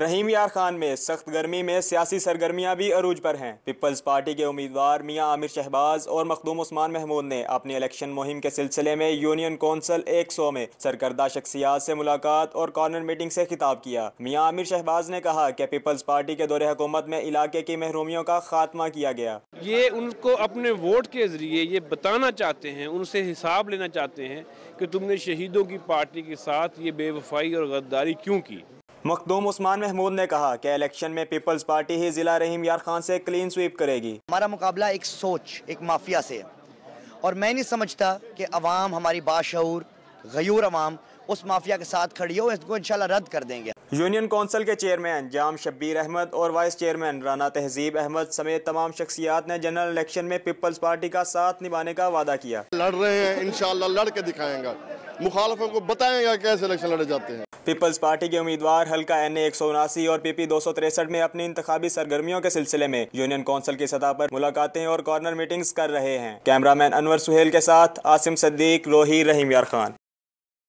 رحیم یار خان میں سخت گرمی میں سیاسی سرگرمیاں بھی عروج پر ہیں۔ پیپلز پارٹی کے امیدوار میاں عامر شہباز اور مخدوم عثمان محمود نے اپنی الیکشن مہم کے سلسلے میں یونین کونسل ایک سو میں سرکردہ شخصیات سے ملاقات اور کارنر میٹنگ سے خطاب کیا۔ میاں عامر شہباز نے کہا کہ پیپلز پارٹی کے دور حکومت میں علاقے کی محرومیوں کا خاتمہ کیا گیا۔ یہ ان کو اپنے ووٹ کے ذریعے یہ بتانا چاہتے ہیں، ان سے حساب لینا چاہتے ہیں کہ تم نے شہیدوں کی پارٹی کے ساتھ یہ بے وفائی اور غداری کیوں کی؟ مخدوم عثمان محمود نے کہا کہ الیکشن میں پیپلز پارٹی ہی ضلع رحیم یار خان سے کلین سویپ کرے گی۔ ہمارا مقابلہ ایک سوچ ایک مافیا سے ہے۔ اور میں نہیں سمجھتا کہ عوام ہماری باشعور غیور عوام اس مافیا کے ساتھ کھڑی ہو اس کو انشاءاللہ رد کر دیں گے۔ یونین کونسل کے چیئرمین جام شبیر احمد اور وائس چیئرمین رانا تہذیب احمد سمیت تمام شخصیات نے جنرل الیکشن میں پیپلز پارٹی کا ساتھ نبھانے کا وعدہ کیا۔ لڑ رہے ہیں انشاءاللہ لڑ کے دکھائیں گا مخالفوں کو بتائیں گا کیسے الیکشن لڑے جاتے ہیں۔ پیپلز پارٹی کے امیدوار حلقہ این اے ایک سو اناسی اور پی پی دو سو تریسٹھ میں اپنی انتخابی سرگرمیوں کے سلسلے میں یونین کونسل کی سطح پر ملاقاتیں اور کارنر میٹنگز کر رہے ہیں۔ کیمرامین انور سہیل کے ساتھ آسم صدیق، روحی رحیم یار خان۔